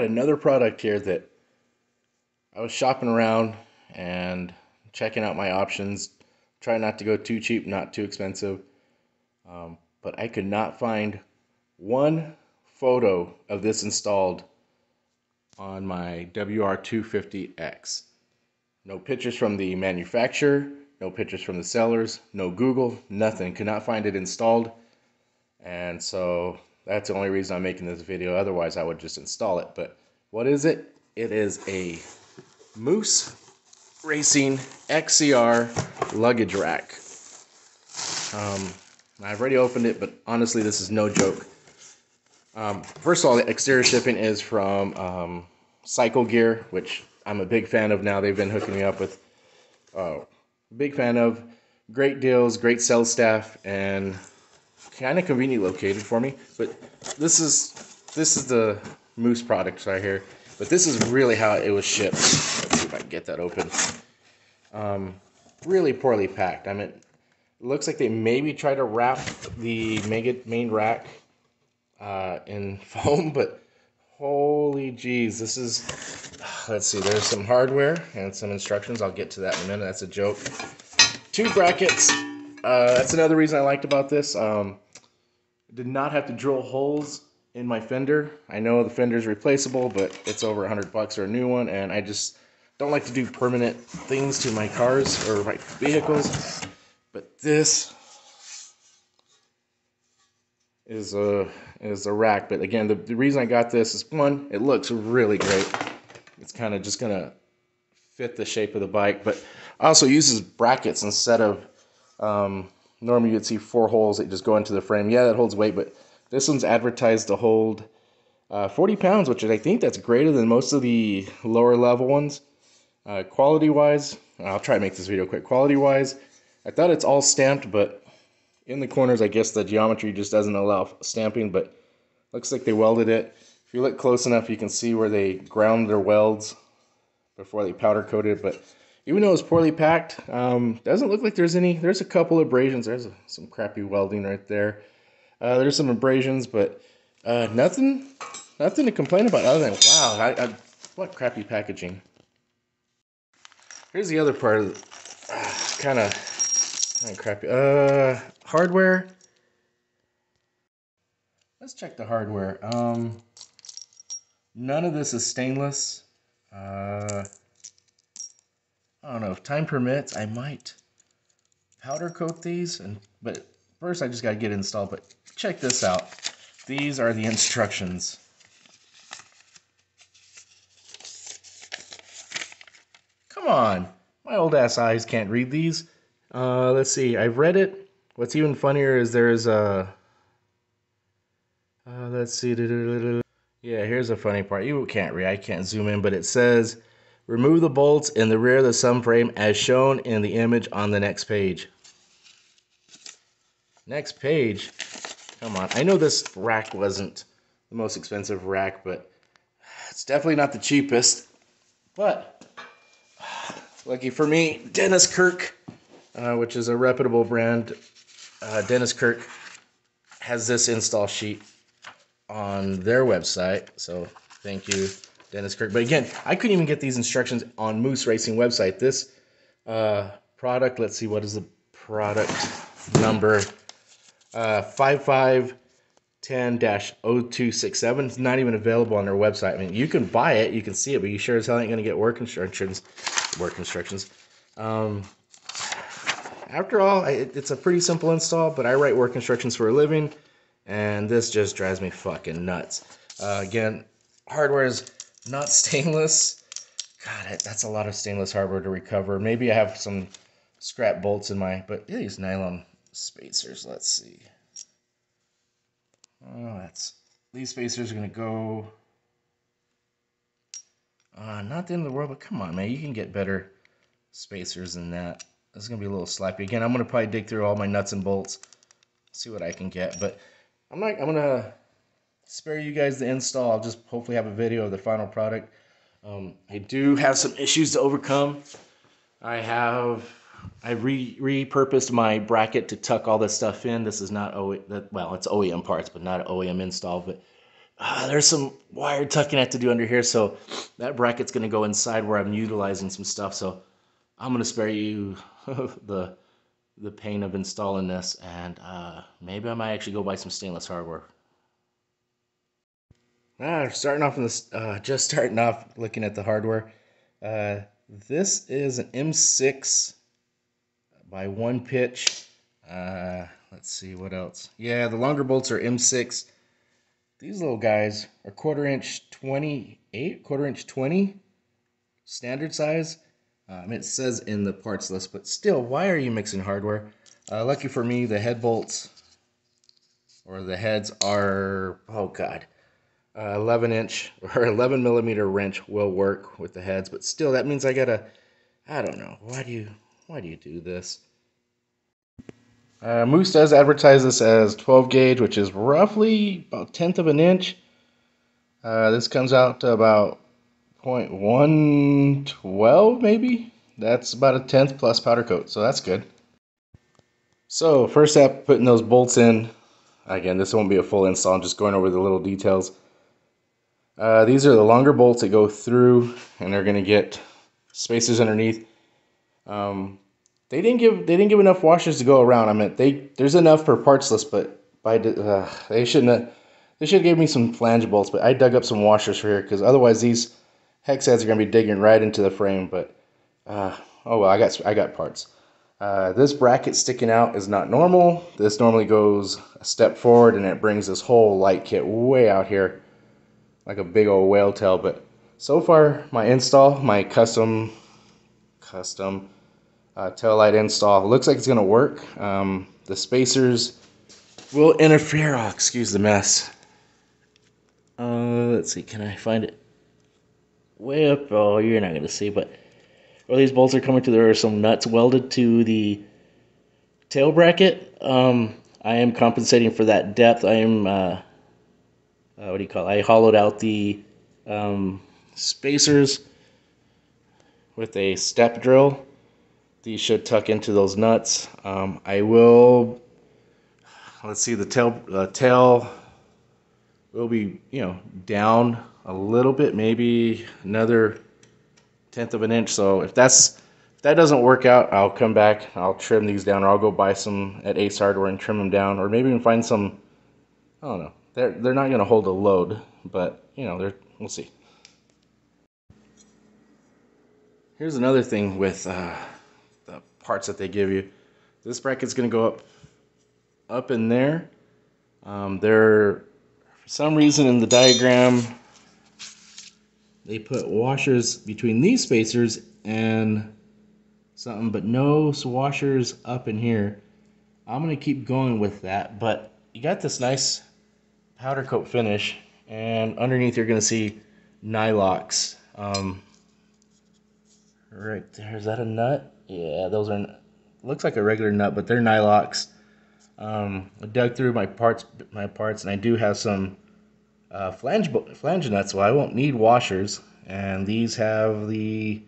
got another product here that I was shopping around and checking out my options. Try not to go too cheap, not too expensive. Um, but I could not find one photo of this installed on my WR250X. No pictures from the manufacturer, no pictures from the sellers, no Google, nothing. Could not find it installed. And so that's the only reason I'm making this video. Otherwise, I would just install it. But what is it? It is a Moose Racing XCR luggage rack. Um, I've already opened it, but honestly, this is no joke. Um, first of all, the exterior shipping is from um, Cycle Gear, which I'm a big fan of now. They've been hooking me up with. Uh, big fan of. Great deals, great sales staff, and kind of conveniently located for me. But this is this is the Moose products right here. But this is really how it was shipped. Let's see if I can get that open. Um, really poorly packed. I mean, it looks like they maybe tried to wrap the mega main rack uh, in foam, but holy jeez, this is. Let's see. There's some hardware and some instructions. I'll get to that in a minute. That's a joke. Two brackets. Uh, that's another reason I liked about this. Um, did not have to drill holes in my fender. I know the fender is replaceable, but it's over 100 bucks or a new one, and I just don't like to do permanent things to my cars or my vehicles. But this is a is a rack. But again, the, the reason I got this is one, it looks really great. It's kind of just gonna fit the shape of the bike, but also uses brackets instead of um, normally you'd see four holes that just go into the frame. Yeah, that holds weight, but this one's advertised to hold uh, 40 pounds, which I think that's greater than most of the lower level ones. Uh, quality wise, I'll try to make this video quick. Quality wise, I thought it's all stamped, but in the corners, I guess the geometry just doesn't allow stamping, but looks like they welded it. If you look close enough, you can see where they ground their welds before they powder coated, but even though it's poorly packed, um, doesn't look like there's any. There's a couple abrasions. There's a, some crappy welding right there. Uh, there's some abrasions, but uh, nothing, nothing to complain about other than wow, I, I, what crappy packaging. Here's the other part of uh, kind of crappy. Uh, hardware. Let's check the hardware. Um, none of this is stainless. Uh, I don't know if time permits, I might powder coat these, and but first I just got to get installed. But check this out. These are the instructions. Come on, my old ass eyes can't read these. Uh, let's see, I've read it. What's even funnier is there's a. Uh, let's see. Yeah, here's a funny part. You can't read. I can't zoom in, but it says Remove the bolts in the rear of the subframe as shown in the image on the next page. Next page. Come on. I know this rack wasn't the most expensive rack, but it's definitely not the cheapest. But lucky for me, Dennis Kirk, uh, which is a reputable brand, uh, Dennis Kirk has this install sheet on their website. So thank you Dennis Kirk. But again, I couldn't even get these instructions on Moose Racing website. This uh, product, let's see, what is the product number? Uh, 5510-0267. It's not even available on their website. I mean, you can buy it, you can see it, but you sure as hell ain't going to get work instructions. Work instructions. Um, after all, it's a pretty simple install, but I write work instructions for a living, and this just drives me fucking nuts. Uh, again, hardware is not stainless. God, it, that's a lot of stainless hardware to recover. Maybe I have some scrap bolts in my, but these nylon spacers, let's see. Oh, that's, these spacers are to go, uh, not the end of the world, but come on, man, you can get better spacers than that. This is to be a little sloppy. Again, I'm to probably dig through all my nuts and bolts, see what I can get, but I'm like, I'm to spare you guys the install. I'll just hopefully have a video of the final product. Um, I do have some issues to overcome. I have I re repurposed my bracket to tuck all this stuff in. This is not OE, well, it's OEM parts, but not OEM install. But uh, there's some wire tucking I have to do under here, so that bracket's going to go inside where I'm utilizing some stuff. So I'm going to spare you the the pain of installing this, and uh, maybe I might actually go buy some stainless hardware. Ah, starting off in this, uh, just starting off looking at the hardware. Uh, this is an M6 by one pitch. Uh, let's see what else. Yeah, the longer bolts are M6. These little guys are quarter inch 28, quarter inch 20, standard size. Um, it says in the parts list, but still, why are you mixing hardware? Uh, lucky for me, the head bolts or the heads are, oh God, uh, 11 inch or 11 millimeter wrench will work with the heads, but still, that means I gotta, I don't know, why do you, why do you do this? Uh, Moose does advertise this as 12 gauge, which is roughly about tenth of an inch. Uh, this comes out to about 0.112 maybe. That's about a tenth plus powder coat, so that's good. So first step, putting those bolts in. Again, this won't be a full install. I'm just going over the little details. Uh, these are the longer bolts that go through, and they're going to get spacers underneath. Um, they didn't give they didn't give enough washers to go around. I mean, they there's enough per parts list, but by uh, they shouldn't have. They should have gave me some flange bolts, but I dug up some washers for here because otherwise these hex heads are gonna be digging right into the frame. But uh, oh well, I got I got parts. Uh, this bracket sticking out is not normal. This normally goes a step forward and it brings this whole light kit way out here like a big old whale tail. But so far, my install, my custom, custom uh, tail light install. Looks like it's going to work. Um, the spacers will interfere. Oh, excuse the mess. Uh, let's see. Can I find it? Way up. Oh, you're not going to see, but where these bolts are coming to, there are some nuts welded to the tail bracket. Um, I am compensating for that depth. I am, uh, uh, what do you call it? I hollowed out the um, spacers with a step drill these should tuck into those nuts. Um, I will, let's see, the tail, tail will be, you know, down a little bit, maybe another tenth of an inch. So if that's if that doesn't work out, I'll come back. I'll trim these down, or I'll go buy some at Ace Hardware and trim them down, or maybe even find some. I don't know. They're they're not going to hold a load, but you know, they're we'll see. Here's another thing with uh, the parts that they give you. This bracket's going to go up up in there. Um, there, for some reason in the diagram, they put washers between these spacers and something, but no washers up in here. I'm going to keep going with that, but you got this nice powder coat finish, and underneath you're going to see Nylox. Um, right there, is that a nut? Yeah, those are looks like a regular nut, but they're Nylox. Um, I dug through my parts, my parts, and I do have some uh, flange flange nuts, so I won't need washers. And these have the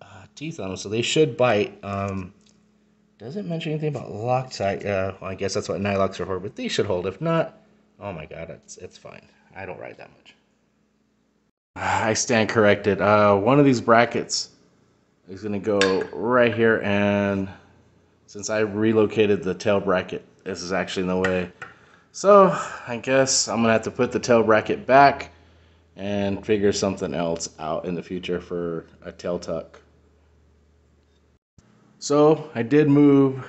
uh, teeth on them, so they should bite. Um, doesn't mention anything about Loctite. Uh, well, I guess that's what Nylox are for, but these should hold. If not, oh my god, it's it's fine. I don't ride that much. I stand corrected. Uh, one of these brackets is to go right here and since I relocated the tail bracket, this is actually in the way. So I guess I'm to have to put the tail bracket back and figure something else out in the future for a tail tuck. So I did move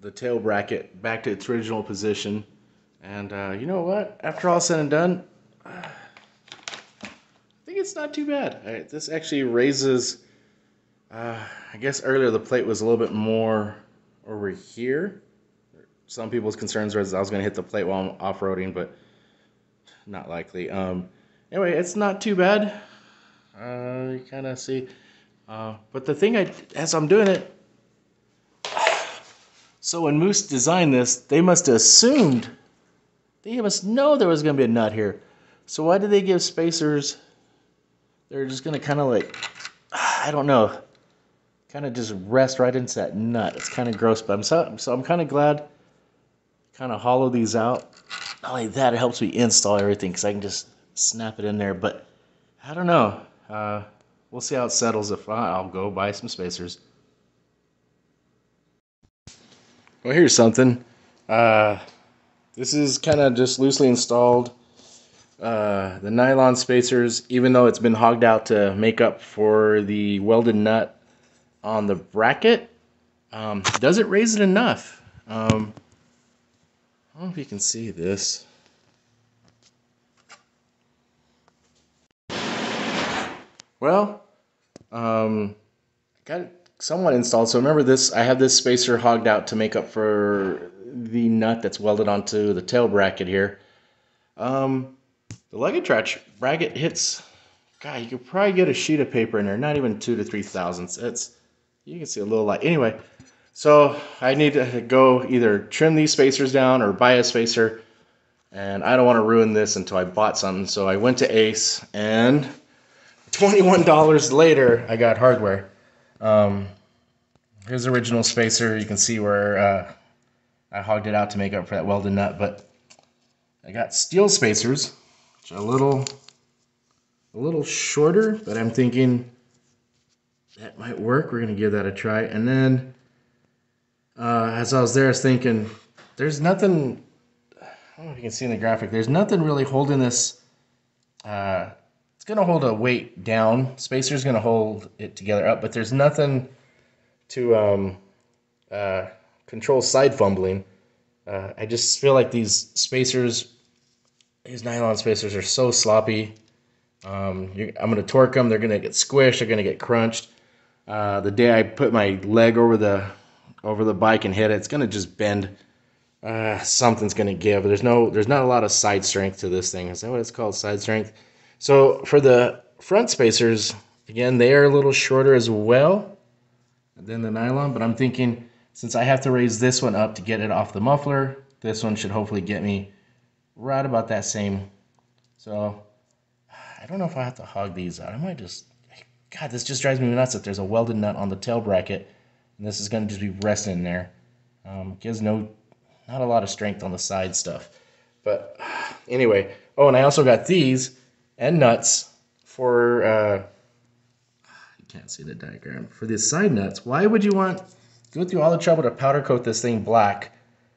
the tail bracket back to its original position. And uh, you know what? After all said and done, I think it's not too bad. This actually raises, uh, I guess earlier the plate was a little bit more over here. Some people's concerns was I was going to hit the plate while I'm off-roading, but not likely. Um, anyway, it's not too bad. Uh, you kind of see. Uh, but the thing, I, as I'm doing it, so when Moose designed this, they must have assumed, they must know there was going to be a nut here. So why did they give spacers they're just gonna kind of like, I don't know, kind of just rest right into that nut. It's kind of gross, but I'm so, so I'm kind of glad kind of hollow these out not only that, it helps me install everything because I can just snap it in there. But I don't know. Uh, we'll see how it settles. If I'll go buy some spacers. Well, here's something. Uh, this is kind of just loosely installed. Uh, the nylon spacers, even though it's been hogged out to make up for the welded nut on the bracket, um, doesn't raise it enough. Um, I don't know if you can see this. Well, um, got it somewhat installed. So remember this, I have this spacer hogged out to make up for the nut that's welded onto the tail bracket here. Um, the luggage bracket hits, God, you could probably get a sheet of paper in there, not even two to three thousandths. It's, you can see a little light. Anyway, so I need to go either trim these spacers down or buy a spacer. And I don't want to ruin this until I bought something. So I went to Ace and $21 later, I got hardware. Um, here's the original spacer. You can see where uh, I hogged it out to make up for that welded nut. But I got steel spacers, which are a little, a little shorter, but I'm thinking that might work. We're going to give that a try. And then uh, as I was there, I was thinking, there's nothing. I don't know if you can see in the graphic. There's nothing really holding this. Uh, it's gonna hold a weight down. Spacer's gonna hold it together up, but there's nothing to um, uh, control side fumbling. Uh, I just feel like these spacers, these nylon spacers, are so sloppy. Um, I'm gonna torque them. They're gonna get squished. They're gonna get crunched. Uh, the day I put my leg over the over the bike and hit it, it's gonna just bend. Uh, something's gonna give. There's no, there's not a lot of side strength to this thing. Is that what it's called? Side strength. So for the front spacers, again, they are a little shorter as well than the nylon. But I'm thinking since I have to raise this one up to get it off the muffler, this one should hopefully get me right about that same. So I don't know if I have to hog these out. I might just. God, this just drives me nuts that there's a welded nut on the tail bracket and this is going to just be resting in there. Um, gives no, not a lot of strength on the side stuff. But anyway, oh, and I also got these and nuts for, uh, you can't see the diagram, for the side nuts. Why would you want, go through all the trouble to powder coat this thing black,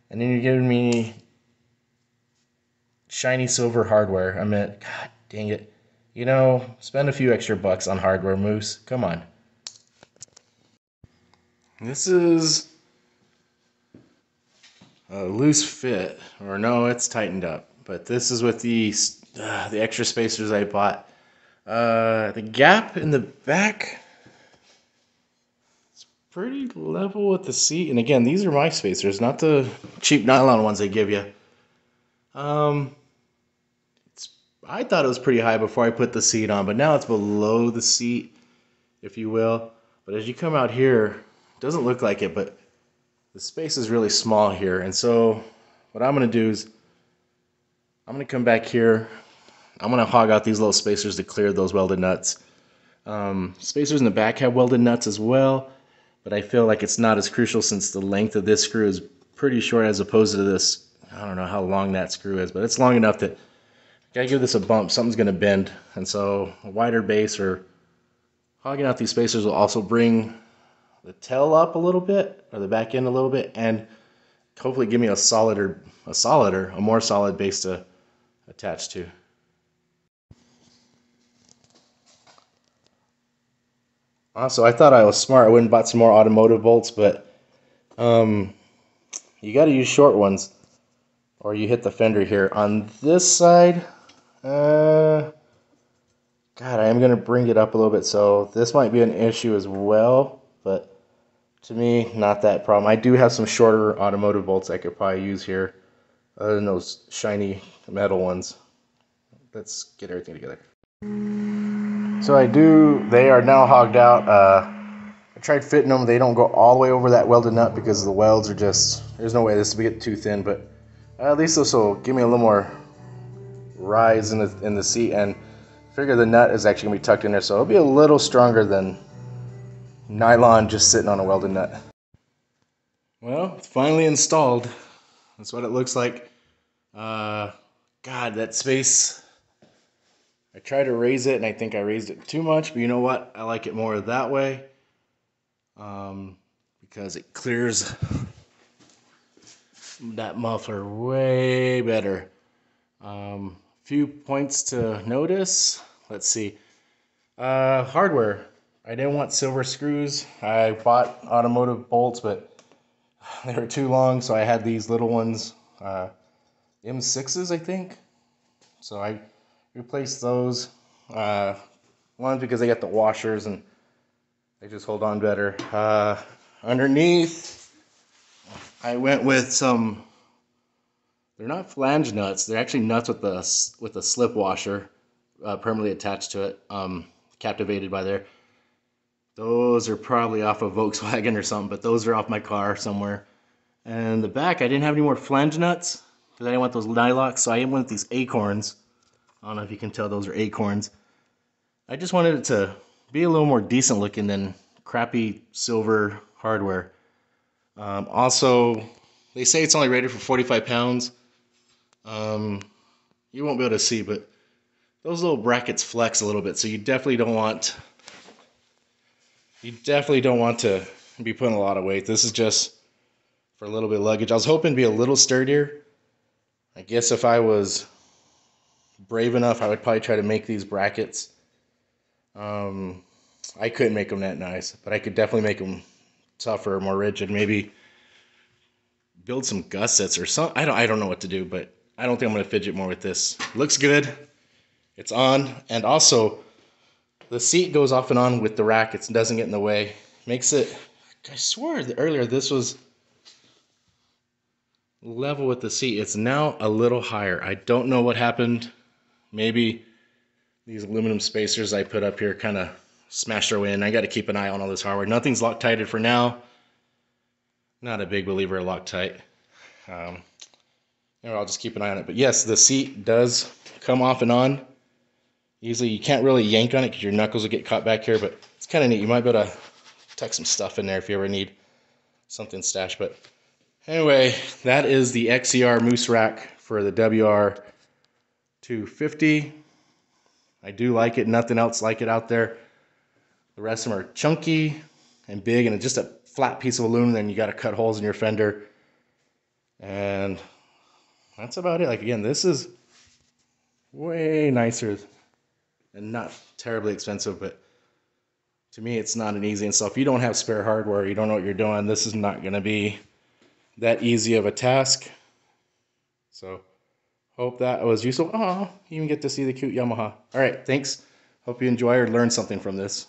and then you're giving me shiny silver hardware. I mean, God dang it. You know, spend a few extra bucks on hardware, Moose. Come on. This is a loose fit, or no, it's tightened up. But this is with the uh, the extra spacers I bought. Uh, the gap in the back pretty level with the seat. And again, these are my spacers, not the cheap nylon ones they give you. Um, it's I thought it was pretty high before I put the seat on, but now it's below the seat, if you will. But as you come out here, doesn't look like it, but the space is really small here. And so what I'm going to do is I'm going to come back here. I'm going to hog out these little spacers to clear those welded nuts. Um, spacers in the back have welded nuts as well, but I feel like it's not as crucial since the length of this screw is pretty short as opposed to this. I don't know how long that screw is, but it's long enough that gotta give this a bump. Something's gonna bend, and so a wider base or hogging out these spacers will also bring the tail up a little bit or the back end a little bit and hopefully give me a solider a solider a more solid base to attach to also I thought I was smart I went and bought some more automotive bolts but um, you got to use short ones or you hit the fender here on this side uh, God I am gonna bring it up a little bit so this might be an issue as well but to me, not that problem. I do have some shorter automotive bolts I could probably use here, other than those shiny metal ones. Let's get everything together. So I do, they are now hogged out. Uh, I tried fitting them. They don't go all the way over that welded nut because the welds are just, there's no way this will get too thin, but uh, at least this will give me a little more rise in the, in the seat and figure the nut is actually to be tucked in there, so it'll be a little stronger than nylon just sitting on a welded nut. Well, it's finally installed. That's what it looks like. Uh, God, that space. I tried to raise it and I think I raised it too much, but you know what? I like it more that way um, because it clears that muffler way better. Um, few points to notice. Let's see. Uh, hardware. I didn't want silver screws. I bought automotive bolts, but they were too long, so I had these little ones, uh, M6s, I think. So I replaced those. Uh, one because they got the washers and they just hold on better. Uh, underneath, I went with some. They're not flange nuts. They're actually nuts with the with a slip washer uh, permanently attached to it. Um, captivated by there. Those are probably off a of Volkswagen or something, but those are off my car somewhere. And the back, I didn't have any more flange nuts because I didn't want those nylocks, so I went with these acorns. I don't know if you can tell those are acorns. I just wanted it to be a little more decent looking than crappy silver hardware. Um, also, they say it's only rated for 45 pounds. Um, you won't be able to see, but those little brackets flex a little bit, so you definitely don't want you definitely don't want to be putting a lot of weight. This is just for a little bit of luggage. I was hoping to be a little sturdier. I guess if I was brave enough, I would probably try to make these brackets. Um, I couldn't make them that nice, but I could definitely make them tougher, more rigid. Maybe build some gussets or something. I don't. I don't know what to do, but I don't think I'm gonna fidget more with this. Looks good. It's on, and also the seat goes off and on with the rack. It doesn't get in the way. Makes it. I swear earlier this was level with the seat. It's now a little higher. I don't know what happened. Maybe these aluminum spacers I put up here kind of smashed their way in. I got to keep an eye on all this hardware. Nothing's Loctited for now. Not a big believer of Loctite. Um, I'll just keep an eye on it. But yes, the seat does come off and on. Easily, you can't really yank on it because your knuckles will get caught back here, but it's kind of neat. You might be able to tuck some stuff in there if you ever need something stashed. But anyway, that is the XCR Moose Rack for the WR250. I do like it. Nothing else like it out there. The rest of them are chunky and big, and it's just a flat piece of aluminum. Then you got to cut holes in your fender, and that's about it. Like again, this is way nicer and not terribly expensive, but to me, it's not an easy install. If you don't have spare hardware, you don't know what you're doing, this is not going to be that easy of a task. So, hope that was useful. Oh, you even get to see the cute Yamaha. All right, thanks. Hope you enjoy or learn something from this.